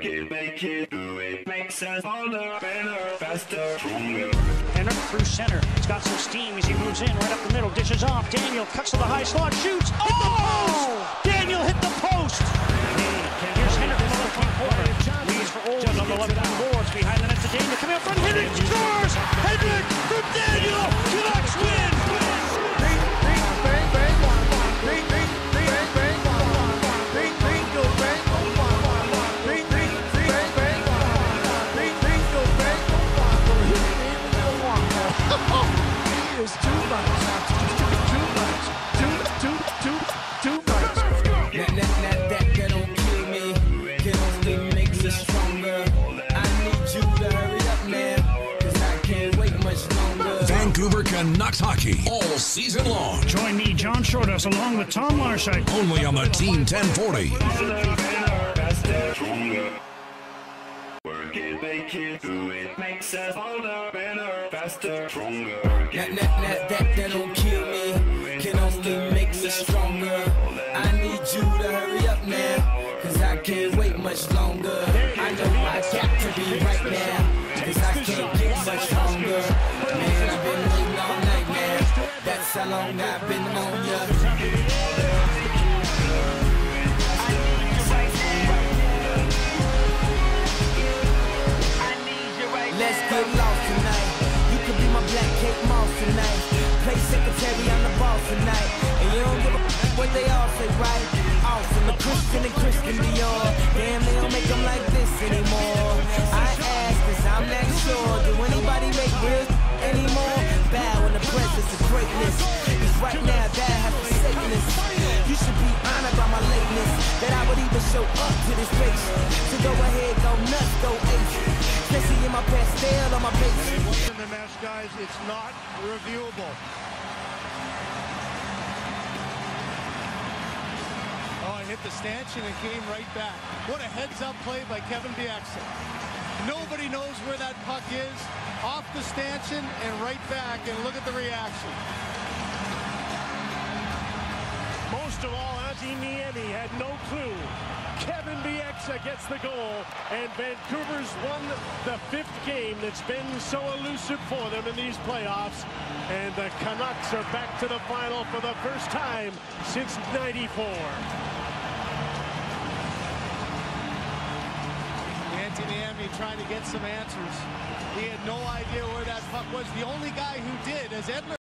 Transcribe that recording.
Work it, make it, do it. Makes us harder, better, faster, stronger. Henner through center. He's got some steam as he moves in right up the middle. Dishes off. Daniel cuts to the high slot. Shoots. Oh! Daniel hit the post. Here's Henner from the left corner. Leads for Olin on the left boards. Behind the net to Daniel. Coming out front. Henrik scores. Henrik from Daniel. Vancouver Canucks hockey all season long. Join me, John Shortus, along with Tom Marshall. Only on the Team 1040. Harder, better, faster, stronger. Work it, make it, do it. Makes us harder, better, faster, stronger. Work That, it, that, that, that, that don't kill me. Can only make us stronger. I need you to hurry up now. Cause I can't wait much longer. I know I got to be right now. Cause I can't get much longer. How long I've been on ya. Let's get lost tonight. You could be my black cake moss tonight. Play secretary on the ball tonight. And you don't give a f- what they all say, right? Awesome, the Christian and Christian Dior. Damn, they don't make them like this anymore. My base. In the mesh, guys, it's not reviewable. Oh, I hit the stanchion and came right back. What a heads-up play by Kevin Bieksa. Nobody knows where that puck is. Off the stanchion and right back, and look at the reaction. Most of all, Antti Niemi had no clue. Kevin Bieksa gets the goal, and Vancouver's won the fifth game that's been so elusive for them in these playoffs. And the Canucks are back to the final for the first time since 94. Anthony Niemi trying to get some answers. He had no idea where that puck was. The only guy who did, as Edler